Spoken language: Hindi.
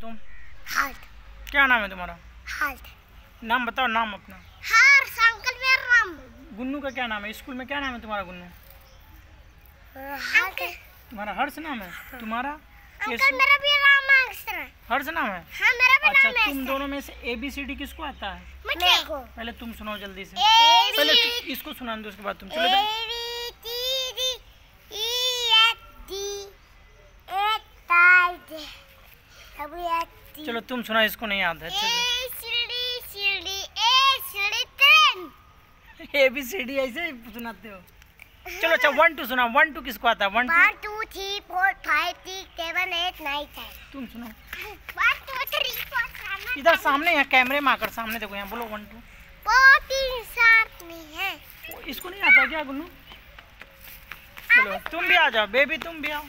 तुम? हाल्ट क्या नाम है तुम्हारा? हाल्ट नाम बताओ नाम अपना। हार अंकल मेरा नाम। गुन्नू का क्या नाम है? स्कूल में क्या नाम है तुम्हारा गुन्नू? अंकल। तुम्हारा हर्ष नाम है? तुम्हारा? अंकल मेरा भी नाम है। अक्षर हर्ष नाम है? हाँ मेरा भी अच्छा नाम है तुम दोनों में से ए बी सी डी किसको आता है? मेरे को पहले तुम सुनाओ जल्दी से। पहले इसको सुना दो उसके बाद तुम चलो जल्दी। ए चलो तुम सुना इसको नहीं याद है ए बी सी डी ऐसे ही सुनाते हो। चलो अच्छा वन टू सुना वन टू किसको आता है? One two three four five six seven eight nine ten तुम सुनो वन टू थ्री फोर इधर सामने। यहाँ कैमरे में आकर सामने देखो यहाँ बोलो वन टू बहुत तीन सात में है। इसको नहीं आता क्या गुन्नू? चलो तुम भी आ जाओ बेबी तुम भी आओ।